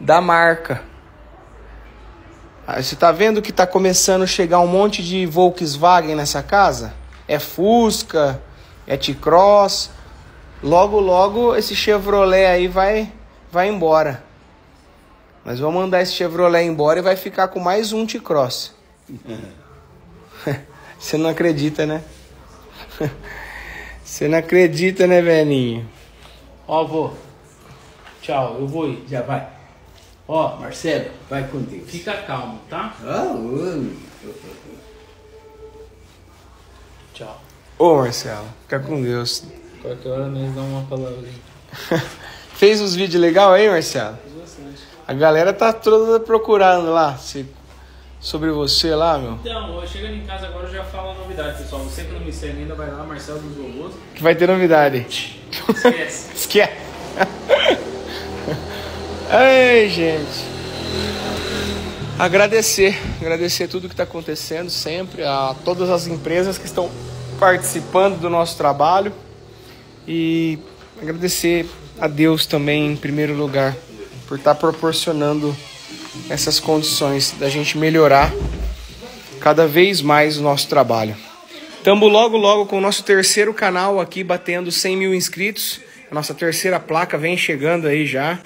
da marca. Aí você tá vendo que tá começando a chegar um monte de Volkswagen nessa casa? É Fusca, é T-Cross. Logo, logo esse Chevrolet aí vai, vai embora. Nós vamos mandar esse Chevrolet embora e vai ficar com mais um T-Cross. Você não acredita, né? Você não acredita, né, velhinho? Ó, vô. Tchau, eu vou ir. Já vai. Ó, Marcelo, vai com Deus. fica calmo, tá? Ah, Tchau. Ô, Marcelo, fica com Deus. Qualquer hora nós damos uma palavrinha. Fez uns vídeos legais aí, Marcelo? Bastante. A galera tá toda procurando lá se- sobre você lá, meu. Então, eu chegando em casa agora eu já falo a novidade, pessoal. Você que não me segue ainda, vai lá, Marcelo dos Robôs. Que vai ter novidade. Esquece. Esquece. Ei, gente. Agradecer, agradecer tudo que está acontecendo sempre, a todas as empresas que estão participando do nosso trabalho e agradecer a Deus também em primeiro lugar por estar proporcionando essas condições da gente melhorar cada vez mais o nosso trabalho. Estamos logo, logo com o nosso terceiro canal aqui batendo 100 mil inscritos. A nossa terceira placa vem chegando aí já.